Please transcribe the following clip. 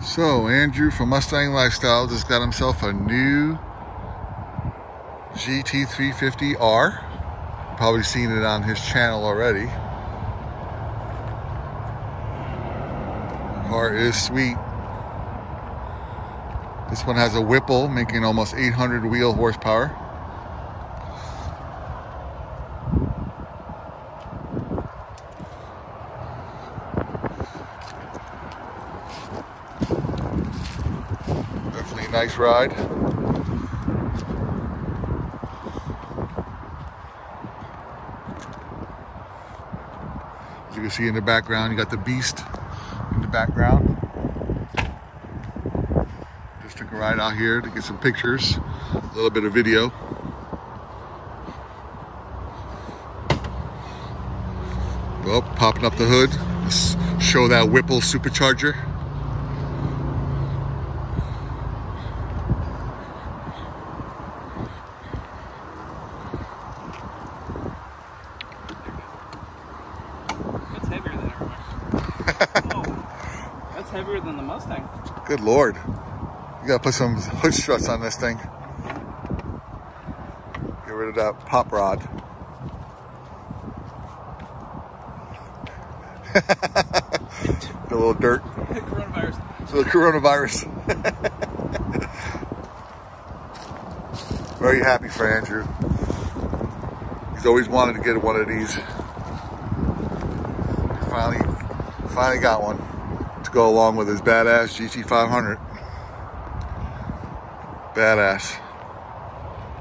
So Andrew from Mustang Lifestyle just got himself a new GT350R. Probably seen it on his channel already. Car is sweet. This one has a Whipple making almost 800 wheel horsepower. Definitely a nice ride. As you can see in the background, you got the Beast in the background. Just took a ride out here to get some pictures, a little bit of video. Well, popping up the hood, let's show that Whipple supercharger. That's heavier than everywhere. Whoa. That's heavier than the Mustang. Good lord. You gotta put some hood struts on this thing. Get rid of that pop rod. the little dirt. Coronavirus. So the coronavirus. Very happy for Andrew. He's always wanted to get one of these. Finally, finally got one to go along with his badass GT500. Badass.